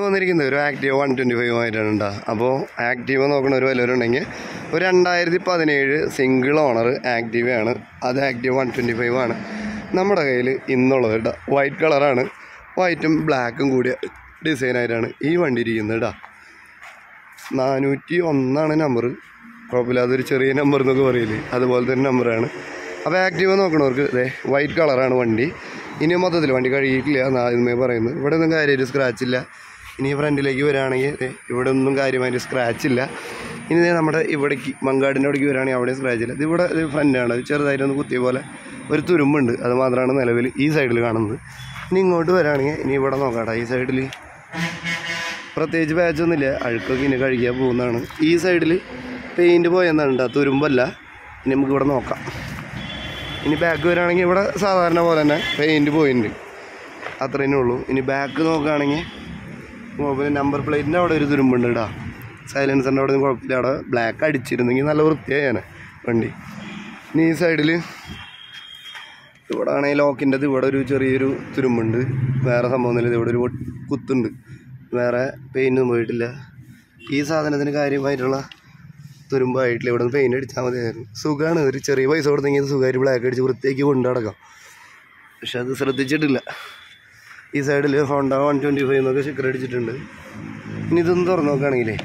വന്നിരിക്കുന്നത് ഒരു active one twenty five ആയിട്ടാണ് കേട്ടോ അപ്പോൾ ആക്റ്റീവ് നോക്കുന്ന ഒരു വിലവരുണ്ടെങ്കിൽ ഒരു രണ്ടായിരത്തി പതിനേഴ് സിംഗിൾ ഓണർ ആക്റ്റീവയാണ് അത് ആക്റ്റീവ് വൺ ട്വന്റി ഫൈവ് ആണ്. നമ്മുടെ കയ്യിൽ ഇന്നുള്ളത് കേട്ടോ വൈറ്റ് കളറാണ് വൈറ്റും ബ്ലാക്കും കൂടിയ ഡിസൈനായിട്ടാണ് ഈ വണ്ടി ഇരിക്കുന്നത് കേട്ടോ നാനൂറ്റി ഒന്നാണ് നമ്പർ കുഴപ്പമില്ലാത്തൊരു ചെറിയ നമ്പർ എന്നൊക്കെ പറയില്ലേ? അതുപോലത്തെ ഒരു നമ്പറാണ് അപ്പോൾ ആക്റ്റീവ് നോക്കണവർക്ക് ഇതേ വൈറ്റ് കളറാണ് വണ്ടി. ഇനി മൊത്തത്തിൽ വണ്ടി കഴുകിയിട്ടില്ല എന്നാ ആദ്യമേ പറയുന്നത്. ഇവിടെ ഒന്നും കാര്യമായിട്ട് സ്ക്രാച്ച് ഇല്ല. ഇനി ഫ്രണ്ടിലേക്ക് വരികയാണെങ്കിൽ ഇവിടെ ഒന്നും കാര്യമായിട്ട് സ്ക്രാച്ച് ഇല്ല. ഇനി നമ്മുടെ ഇവിടേക്ക് മങ്കാടിന്റെ അവിടേക്ക് വരികയാണെങ്കിൽ അവിടെ സ്ക്രാച്ച് ഇല്ല. ഇത് ഇവിടെ ഇത് ഫ്രണ്ടാണ് ചെറുതായിട്ടൊന്ന് കുത്തിയ പോലെ ഒരു തുരുമ്പുണ്ട്. അത് മാത്രമാണ് നിലവിൽ ഈ സൈഡിൽ കാണുന്നത്. ഇനി ഇങ്ങോട്ട് വരികയാണെങ്കിൽ ഇനി ഇവിടെ നോക്കാട്ടെ. ഈ സൈഡിൽ പ്രത്യേകിച്ച് പാച്ചൊന്നുമില്ല അഴുക്കൊക്കെ ഇനി കഴുകിയാൽ പോകുന്നതാണ്. ഈ സൈഡിൽ പെയിന്റ് പോയെന്നുണ്ട് തുരുമ്പല്ല. ഇനി നമുക്ക് ഇവിടെ നോക്കാം. ഇനി ബാക്ക് വരികയാണെങ്കിൽ ഇവിടെ സാധാരണ പോലെ തന്നെ പെയിന്റ് പോയിട്ടുണ്ട് അത്രയേ ഉള്ളൂ. ഇനി ബാക്ക് നോക്കുകയാണെങ്കിൽ പിന്നെ നമ്പർ പ്ലേറ്റിന്റെ അവിടെ ഒരു തുരുമ്പുണ്ട് ഇടാ സൈലൻസറിന്റെ അവിടെ ഒന്നും കുഴപ്പമില്ല. അവിടെ ബ്ലാക്ക് അടിച്ചിരുന്നെങ്കിൽ നല്ല വൃത്തിയായാണ് വണ്ടി. ഇനി ഈ സൈഡിൽ ഇവിടെ ആണെങ്കിൽ ലോക്കിന്റെ ഇവിടെ ഒരു ചെറിയൊരു തുരുമ്പുണ്ട്. വേറെ സംഭവമൊന്നുമില്ല ഇവിടെ ഒരു കുത്തുണ്ട്. വേറെ പെയിന്റൊന്നും പോയിട്ടില്ല. ഈ സാധനത്തിന് കാര്യമായിട്ടുള്ള തുരുമ്പായിട്ടില്ല ഇവിടെ നിന്ന് പെയിന്റ് അടിച്ചാൽ മതിയായിരുന്നു. സുഖമാണ് ഒരു ചെറിയ പൈസ കൊടുത്തെങ്കിൽ സുഖമായിട്ട് ബ്ലാക്ക് അടിച്ച് വൃത്തിയാക്കി കൊണ്ടു നടക്കാം. പക്ഷെ അത് ശ്രദ്ധിച്ചിട്ടില്ല. ഈ സൈഡിൽ ഹോണ്ട വൺ ട്വന്റി ഫൈവ് എന്നൊക്കെ സ്റ്റിക്കർ അടിച്ചിട്ടുണ്ട്. ഇനി ഇതൊന്ന് തുറന്ന് നോക്കുകയാണെങ്കിലേ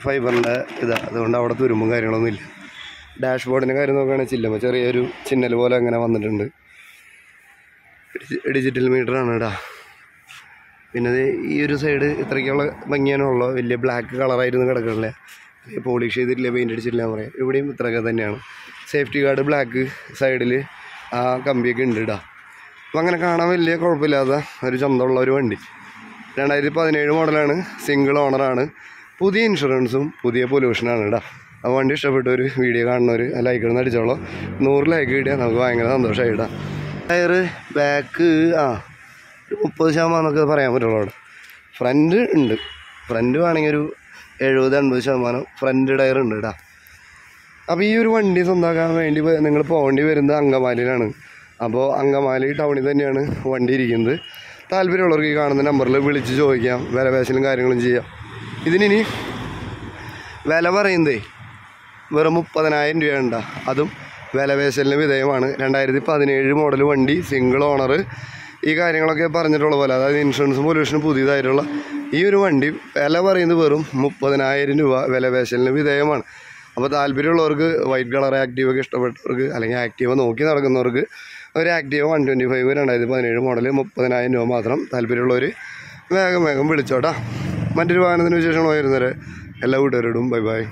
ഫൈബറിന്റെ ഇതാ അതുകൊണ്ട് അവിടെ തുരുമ്പും കാര്യങ്ങളൊന്നും ഇല്ല. ഡാഷ് ബോർഡിന്റെ കാര്യം നോക്കുകയാണെങ്കിൽ ചില്ലമ്മ ചെറിയൊരു ചിന്നൽ പോലെ അങ്ങനെ വന്നിട്ടുണ്ട്. ഡിജി- ഡിജിറ്റൽ മീറ്ററാണ് ഇടാ പിന്നെ ഈ ഒരു സൈഡ് ഇത്രയ്ക്കുള്ള ഭംഗിയാണുള്ള വലിയ ബ്ലാക്ക് കളറായിരുന്നു കിടക്കണില്ല. പോളിഷ് ചെയ്തിട്ടില്ല പെയിന്റ് അടിച്ചിട്ടില്ല എന്ന് പറയാം. ഇവിടെയും ഇത്രയൊക്കെ തന്നെയാണ്. സേഫ്റ്റി ഗാർഡ് ബ്ലാക്ക് സൈഡിൽ ആ കമ്പിയൊക്കെ ഉണ്ട് ഇടാ അപ്പം അങ്ങനെ കാണാൻ വലിയ കുഴപ്പമില്ലാത്ത ഒരു ചന്തമുള്ള ഒരു വണ്ടി. രണ്ടായിരത്തി പതിനേഴ് മോഡലാണ് സിംഗിൾ ഓണറാണ് പുതിയ ഇൻഷുറൻസും പുതിയ പൊല്യൂഷനാണ് കേട്ടോ ആ വണ്ടി ഇഷ്ടപ്പെട്ട ഒരു വീഡിയോ കാണുന്നവർ ലൈക്ക് ഇടുന്ന അടിച്ചോളൂ. നൂറ് ലൈക്ക് കിട്ടിയാൽ നമുക്ക് ഭയങ്കര സന്തോഷമായി ഇടാം ടയർ ബാക്ക് ആ ഒരു മുപ്പത് ശതമാനം എന്നൊക്കെ പറയാൻ പറ്റുള്ളൂ അവിടെ. ഫ്രണ്ട് ഉണ്ട്. ഫ്രണ്ട് വേണമെങ്കിൽ ഒരു എഴുപത് എൺപത് ശതമാനം ഫ്രണ്ട് ടയർ ഉണ്ട് കേട്ടോ അപ്പോൾ ഈ ഒരു വണ്ടി സ്വന്തമാക്കാൻ വേണ്ടി നിങ്ങൾ പോകേണ്ടി വരുന്നത് അങ്കമാലിയിലാണ്. അപ്പോൾ അങ്കമാലി ടൗണിൽ തന്നെയാണ് വണ്ടി ഇരിക്കുന്നത്. താല്പര്യമുള്ളവർക്ക് ഈ കാണുന്ന നമ്പറിൽ വിളിച്ച് ചോദിക്കാം. വില പേശലും കാര്യങ്ങളും ചെയ്യാം. ഇതിനി വില പറയുന്നതേ വെറും മുപ്പതിനായിരം രൂപയുണ്ട. അതും വില പേശലിന് വിധേയമാണ്. രണ്ടായിരത്തി പതിനേഴ് മോഡൽ വണ്ടി സിംഗിൾ ഓണർ ഈ കാര്യങ്ങളൊക്കെ പറഞ്ഞിട്ടുള്ള പോലെ അതായത് ഇൻഷുറൻസും പൊല്യൂഷനും പുതിയതായിട്ടുള്ള ഈ ഒരു വണ്ടി വില പറയുന്നത് വെറും മുപ്പതിനായിരം രൂപ വില പേശലിന് വിധേയമാണ്. അപ്പോൾ താല്പര്യമുള്ളവർക്ക് വൈറ്റ് കളർ ആക്റ്റീവ് ഒക്കെ ഇഷ്ടപ്പെട്ടവർക്ക് അല്ലെങ്കിൽ ആക്റ്റീവ് നോക്കി നടക്കുന്നവർക്ക് ഒരു ആക്റ്റീവ് വൺ ട്വന്റി ഫൈവ് രണ്ടായിരത്തി പതിനേഴ് മോഡൽ മുപ്പതിനായിരം രൂപ മാത്രം താല്പര്യമുള്ളവർ വേഗം വേഗം വിളിച്ചോട്ടാ. മറ്റൊരു വാഹനത്തിന് വിശേഷങ്ങൾ വരുന്നവരെ എല്ലാ കൂട്ടുകാരോടും ബൈ ബൈ.